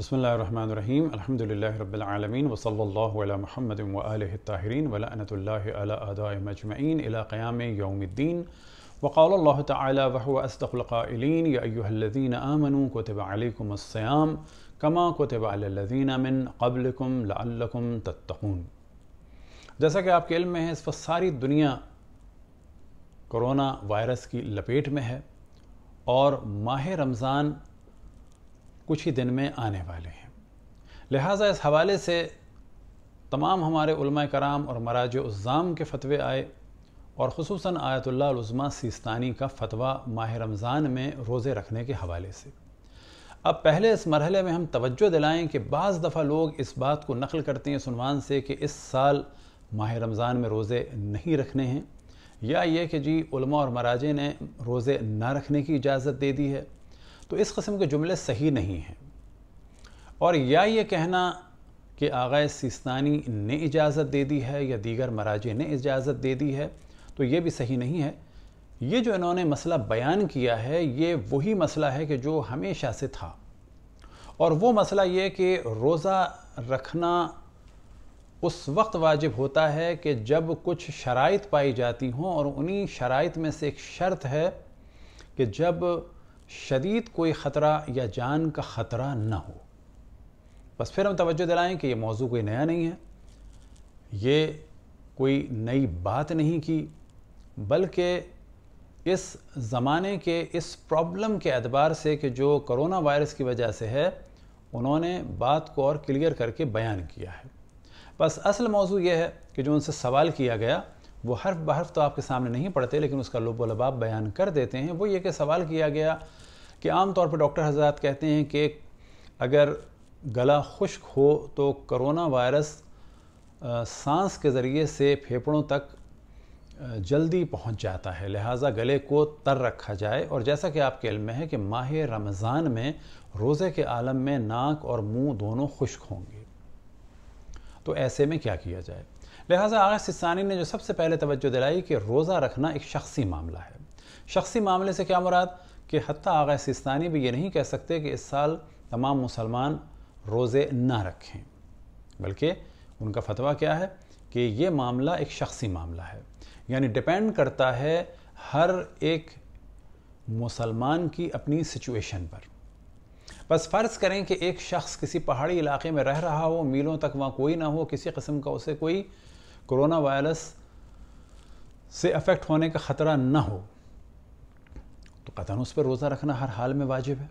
بسم اللہ الرحمن الرحیم الحمد للہ رب العالمین، وصلی اللہ علی محمد و وآلہ الطاہرین ولعنت اللہ علی آداء مجمعین الى قیام یوم الدین. وقال اللہ تعالی، وهو اصدق القائلین، یا ایوہ الذین آمنوا، کتب علیکم الصیام کما کتب علی الذین من قبلکم لعلکم تتقون. جیسا کہ آپ کے علم میں ہے، اس وقت ساری دنیا کرونا وائرس کی لپیٹ میں ہے اور ماہ رمضان کچھ ہی دن میں آنے والے ہیں۔ لہٰذا اس حوالے سے تمام ہمارے علماء کرام اور مراج الزام کے فتوے آئے اور خصوصاً آیت اللہ العظمہ سیستانی کا فتویٰ ماہ رمضان میں روزے رکھنے کے حوالے سے۔ اب پہلے اس مرحلے میں ہم توجہ دلائیں کہ بعض دفعہ لوگ اس بات کو نقل کرتے ہیں اس عنوان سے کہ اس سال ماہ رمضان میں روزے نہیں رکھنے ہیں۔ یا یہ کہ جی علماء اور مراجے نے روزے نہ رکھنے کی اجازت دے دی ہے۔ تو اس قسم کے جملے صحیح نہیں ہیں۔ اور یا یہ کہنا کہ آغا سیستانی نے اجازت دے دی ہے یا دیگر مراجع نے اجازت دے دی ہے، تو یہ بھی صحیح نہیں ہے۔ یہ جو انہوں نے مسئلہ بیان کیا ہے، یہ وہی مسئلہ ہے کہ جو ہمیشہ سے تھا۔ اور وہ مسئلہ یہ کہ روزہ رکھنا اس وقت واجب ہوتا ہے کہ جب کچھ شرائط پائی جاتی ہوں اور انہی شرائط میں سے ایک شرط ہے کہ جب شدید کوئی خطرہ یا جان کا خطرہ نہ ہو۔ بس پھر ہم توجہ دلائیں کہ یہ موضوع کوئی نیا نہیں ہے۔ یہ کوئی نئی بات نہیں کی، بلکہ اس زمانے کے، اس پرابلم کے اعتبار سے کہ جو کرونا وائرس کی وجہ سے ہے، انہوں نے بات کو اور کلیئر کر کے بیان کیا ہے۔ بس اصل موضوع یہ ہے کہ جو ان سے سوال کیا گیا وہ حرف بحرف تو آپ کے سامنے نہیں پڑھتے لیکن اس کا لب و لباب بیان کر دیتے ہیں۔ وہ یہ کہ سوال کیا گیا کہ عام طور پر ڈاکٹر حضرات کہتے ہیں کہ اگر گلا خشک ہو تو کرونا وائرس سانس کے ذریعے سے پھیپڑوں تک جلدی پہنچ جاتا ہے۔ لہٰذا گلے کو تر رکھا جائے۔ اور جیسا کہ آپ کے علم میں ہے کہ ماہ رمضان میں روزے کے عالم میں ناک اور منہ دونوں خشک ہوں گے۔ تو ایسے میں کیا کیا جائے؟ لہٰذا آغا سستانی نے جو سب سے پہلے توجہ دلائی کہ روزہ رکھنا ایک شخصی معاملہ ہے۔ شخصی معاملے سے کیا مراد؟ کہ حتیٰ آغا سستانی بھی یہ نہیں کہہ سکتے کہ اس سال تمام مسلمان روزے نہ رکھیں۔ بلکہ ان کا فتویٰ کیا ہے کہ یہ معاملہ ایک شخصی معاملہ ہے۔ یعنی ڈپینڈ کرتا ہے ہر ایک مسلمان کی اپنی سچویشن پر۔ بس فرض کریں کہ ایک شخص کسی پہاڑی علاقے میں رہ رہا ہو، میلوں تک وہاں کوئی نہ ہو، کسی قسم کا اسے کوئی کرونا وائرس سے افیکٹ ہونے کا خطرہ نہ ہو، تو قطن اس پہ روزہ رکھنا ہر حال میں واجب ہے۔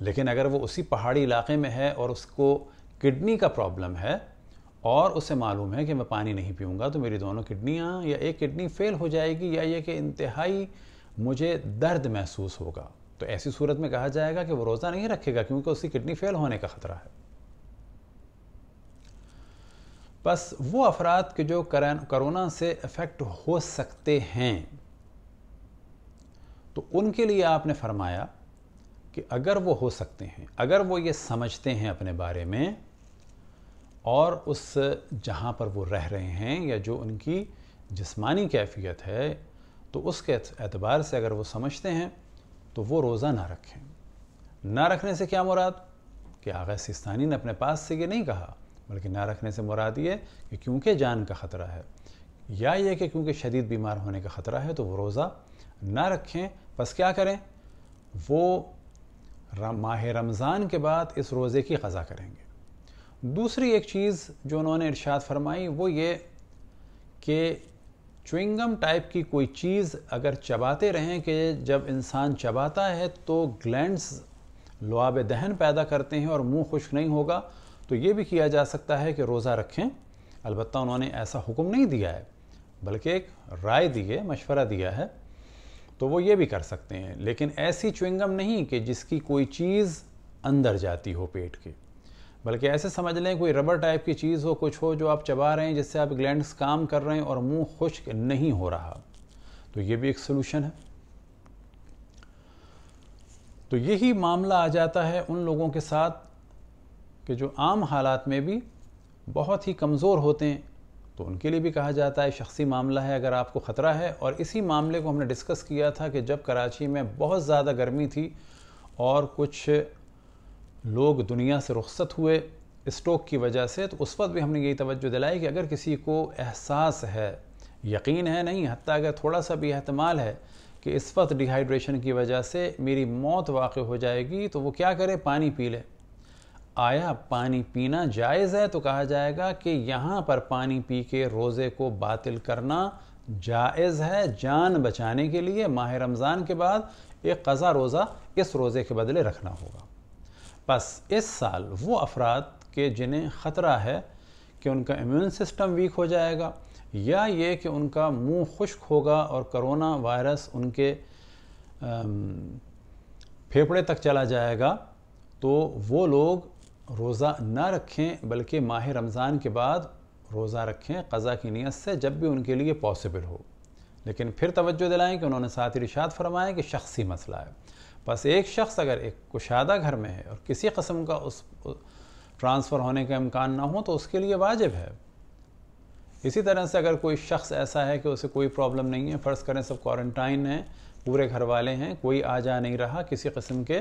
لیکن اگر وہ اسی پہاڑی علاقے میں ہے اور اس کو کڈنی کا پرابلم ہے اور اسے معلوم ہے کہ میں پانی نہیں پیوں گا، تو میری دونوں کڈنیاں یا ایک کڈنی فیل ہو جائے گی یا یہ کہ انتہائی مجھے درد محسوس ہوگا۔ تو ایسی صورت میں کہا جائے گا کہ وہ روزہ نہیں رکھے گا کیونکہ اس کی کڈنی فیل ہونے کا خطرہ ہے۔ بس وہ افراد کے جو کرونا سے افیکٹ ہو سکتے ہیں۔ تو ان کے لیے آپ نے فرمایا کہ اگر وہ ہو سکتے ہیں، اگر وہ یہ سمجھتے ہیں اپنے بارے میں اور اس جہاں پر وہ رہ رہے ہیں یا جو ان کی جسمانی کیفیت ہے، تو اس کے اعتبار سے اگر وہ سمجھتے ہیں، تو وہ روزہ نہ رکھیں۔ نہ رکھنے سے کیا مراد؟ کہ آغا سستانی نے اپنے پاس سے یہ نہیں کہا۔ بلکہ نہ رکھنے سے مراد یہ کہ کیونکہ جان کا خطرہ ہے یا یہ کہ کیونکہ شدید بیمار ہونے کا خطرہ ہے تو وہ روزہ نہ رکھیں۔ بس کیا کریں؟ وہ ماہ رمضان کے بعد اس روزے کی قضا کریں گے۔ دوسری ایک چیز جو انہوں نے ارشاد فرمائی وہ یہ کہ چوئنگم ٹائپ کی کوئی چیز اگر چباتے رہیں کہ جب انسان چباتا ہے تو گلینڈز لعاب دہن پیدا کرتے ہیں اور منہ خشک نہیں ہوگا۔ تو یہ بھی کیا جا سکتا ہے کہ روزہ رکھیں۔ البتہ انہوں نے ایسا حکم نہیں دیا ہے، بلکہ ایک رائے دی ہے، مشورہ دیا ہے۔ تو وہ یہ بھی کر سکتے ہیں۔ لیکن ایسی چوئنگم نہیں کہ جس کی کوئی چیز اندر جاتی ہو پیٹ کے۔ بلکہ ایسے سمجھ لیں کوئی ربر ٹائپ کی چیز ہو، کچھ ہو جو آپ چبا رہے ہیں، جس سے آپ گلینڈز کام کر رہے ہیں اور منہ خشک نہیں ہو رہا۔ تو یہ بھی ایک سلوشن ہے۔ تو یہی معاملہ آ جاتا ہے ان لوگوں کے ساتھ کہ جو عام حالات میں بھی بہت ہی کمزور ہوتے ہیں، تو ان کے لیے بھی کہا جاتا ہے شخصی معاملہ ہے، اگر آپ کو خطرہ ہے۔ اور اسی معاملے کو ہم نے ڈسکس کیا تھا کہ جب کراچی میں بہت زیادہ گرمی تھی اور کچھ لوگ دنیا سے رخصت ہوئے اسٹوک کی وجہ سے، تو اس وقت بھی ہم نے یہی توجہ دلائی کہ اگر کسی کو احساس ہے، یقین ہے نہیں، حتیٰ اگر تھوڑا سا بھی احتمال ہے کہ اس وقت ڈی ہائیڈریشن کی وجہ سے میری موت واقع ہو جائے گی، تو وہ کیا کرے؟ پانی پی لے۔ آیا پانی پینا جائز ہے؟ تو کہا جائے گا کہ یہاں پر پانی پی کے روزے کو باطل کرنا جائز ہے جان بچانے کے لیے۔ ماہ رمضان کے بعد ایک قضا روزہ اس روزے کے بدلے رکھنا ہوگا۔ بس اس سال وہ افراد کہ جنہیں خطرہ ہے کہ ان کا امیون سسٹم ویک ہو جائے گا، یا یہ کہ ان کا منہ خشک ہوگا اور کرونا وائرس ان کے پھیپڑے تک چلا جائے گا، تو وہ لوگ روزہ نہ رکھیں، بلکہ ماہ رمضان کے بعد روزہ رکھیں قضا کی نیت سے جب بھی ان کے لیے پاسبل ہو۔ لیکن پھر توجہ دلائیں کہ انہوں نے ساتھ ارشاد فرمایا کہ شخصی مسئلہ ہے۔ بس ایک شخص اگر ایک کشادہ گھر میں ہے اور کسی قسم کا اس ٹرانسفر ہونے کا امکان نہ ہو تو اس کے لیے واجب ہے۔ اسی طرح سے اگر کوئی شخص ایسا ہے کہ اسے کوئی پرابلم نہیں ہے، فرض کریں سب کوارنٹائن ہیں، پورے گھر والے ہیں، کوئی آ جا نہیں رہا کسی قسم کے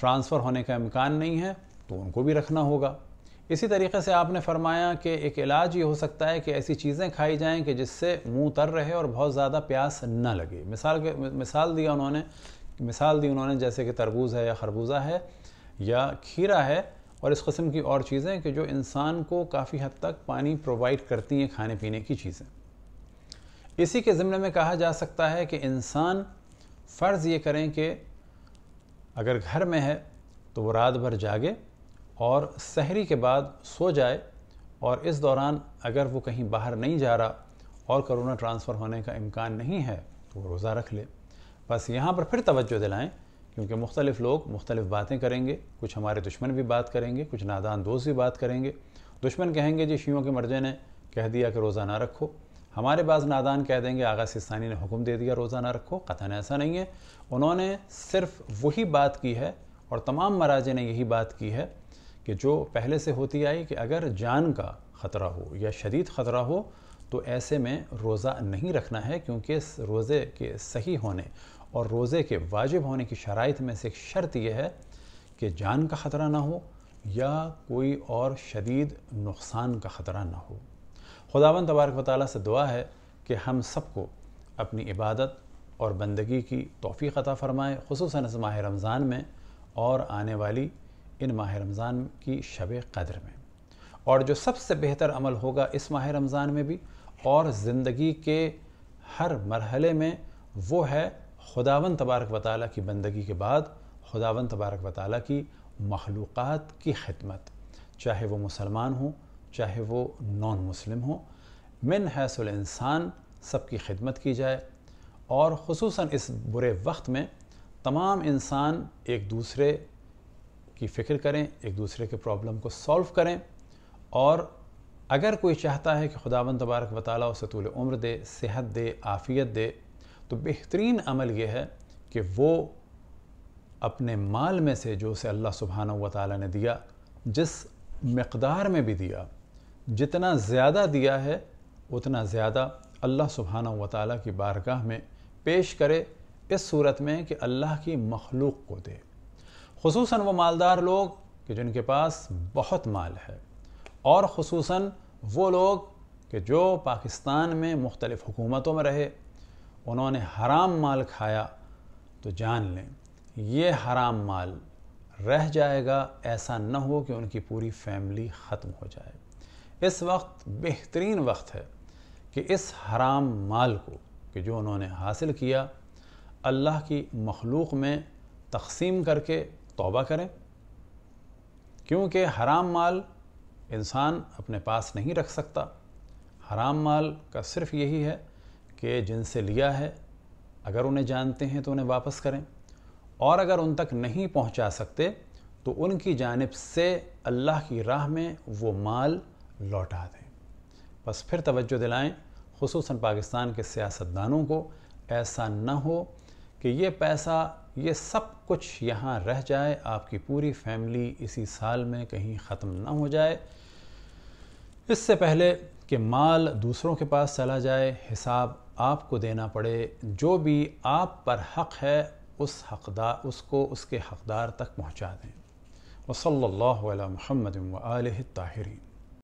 ٹرانسفر ہونے کا امکان نہیں ہے، تو ان کو بھی رکھنا ہوگا۔ اسی طریقے سے آپ نے فرمایا کہ ایک علاج یہ ہو سکتا ہے کہ ایسی چیزیں کھائی جائیں کہ جس سے منہ تر رہے اور بہت زیادہ پیاس نہ لگے۔ مثال کے، مثال دیا انہوں نے، مثال دی انہوں نے جیسے کہ تربوز ہے یا خربوزہ ہے یا کھیرا ہے اور اس قسم کی اور چیزیں کہ جو انسان کو کافی حد تک پانی پرووائڈ کرتی ہیں کھانے پینے کی چیزیں۔ اسی کے ضمن میں کہا جا سکتا ہے کہ انسان فرض یہ کریں کہ اگر گھر میں ہے تو وہ رات بھر جاگے اور سحری کے بعد سو جائے اور اس دوران اگر وہ کہیں باہر نہیں جا رہا اور کرونا ٹرانسفر ہونے کا امکان نہیں ہے تو وہ روزہ رکھ لے۔ بس یہاں پر پھر توجہ دلائیں کیونکہ مختلف لوگ مختلف باتیں کریں گے، کچھ ہمارے دشمن بھی بات کریں گے، کچھ نادان دوست بھی بات کریں گے۔ دشمن کہیں گے جی شیعوں کے مرجے نے کہہ دیا کہ روزہ نہ رکھو۔ ہمارے بعض نادان کہہ دیں گے، آغا سستانی نے حکم دے دیا روزہ نہ رکھو قطن ایسا نہیں ہے۔ انہوں نے صرف وہی بات کی ہے اور تمام مراجے نے یہی بات کی ہے کہ جو پہلے سے ہوتی آئی کہ اگر جان کا خطرہ ہو یا شدید خطرہ ہو، تو ایسے میں روزہ نہیں رکھنا ہے کیونکہ اس روزے کے صحیح ہونے اور روزے کے واجب ہونے کی شرائط میں سے ایک شرط یہ ہے کہ جان کا خطرہ نہ ہو یا کوئی اور شدید نقصان کا خطرہ نہ ہو۔ خداون تبارک و تعالیٰ سے دعا ہے کہ ہم سب کو اپنی عبادت اور بندگی کی توفیق عطا فرمائے، خصوصاً اس ماہ رمضان میں اور آنے والی ان ماہ رمضان کی شب قدر میں۔ اور جو سب سے بہتر عمل ہوگا اس ماہ رمضان میں بھی، اور زندگی کے ہر مرحلے میں وہ ہے خداون تبارک و تعالیٰ کی بندگی کے بعد خداون تبارک و تعالیٰ کی مخلوقات کی خدمت۔ چاہے وہ مسلمان ہوں چاہے وہ نان مسلم ہوں من حیث الانسان سب کی خدمت کی جائے۔ اور خصوصاً اس برے وقت میں تمام انسان ایک دوسرے کی فکر کریں، ایک دوسرے کے پرابلم کو سولو کریں۔ اور اگر کوئی چاہتا ہے کہ خداون تبارک و تعالیٰ اسے طول عمر دے، صحت دے، عافیت دے، تو بہترین عمل یہ ہے کہ وہ اپنے مال میں سے جو اسے اللہ سبحانہ و تعالیٰ نے دیا، جس مقدار میں بھی دیا جتنا زیادہ دیا ہے، اتنا زیادہ اللہ سبحانہ و تعالیٰ کی بارگاہ میں پیش کرے اس صورت میں کہ اللہ کی مخلوق کو دے۔ خصوصاً وہ مالدار لوگ کہ جن کے پاس بہت مال ہے۔ اور خصوصاً وہ لوگ کہ جو پاکستان میں مختلف حکومتوں میں رہے، انہوں نے حرام مال کھایا تو جان لیں، یہ حرام مال رہ جائے گا، ایسا نہ ہو کہ ان کی پوری فیملی ختم ہو جائے۔ اس وقت بہترین وقت ہے کہ اس حرام مال کو کہ جو انہوں نے حاصل کیا، اللہ کی مخلوق میں تقسیم کر کے توبہ کریں۔ کیونکہ حرام مال انسان اپنے پاس نہیں رکھ سکتا۔ حرام مال کا صرف یہی ہے کہ جن سے لیا ہے، اگر انہیں جانتے ہیں تو انہیں واپس کریں۔ اور اگر ان تک نہیں پہنچا سکتے، تو ان کی جانب سے اللہ کی راہ میں وہ مال لوٹا دیں۔ بس پھر توجہ دلائیں، خصوصاً پاکستان کے سیاستدانوں کو ایسا نہ ہو کہ یہ پیسہ، یہ سب کچھ یہاں رہ جائے، آپ کی پوری فیملی اسی سال میں کہیں ختم نہ ہو جائے۔ اس سے پہلے کہ مال دوسروں کے پاس چلا جائے، حساب آپ کو دینا پڑے، جو بھی آپ پر حق ہے، اس حقدار اس کو اس کے حقدار تک پہنچا دیں۔ وصلی اللہ علی محمد و الطاہرین۔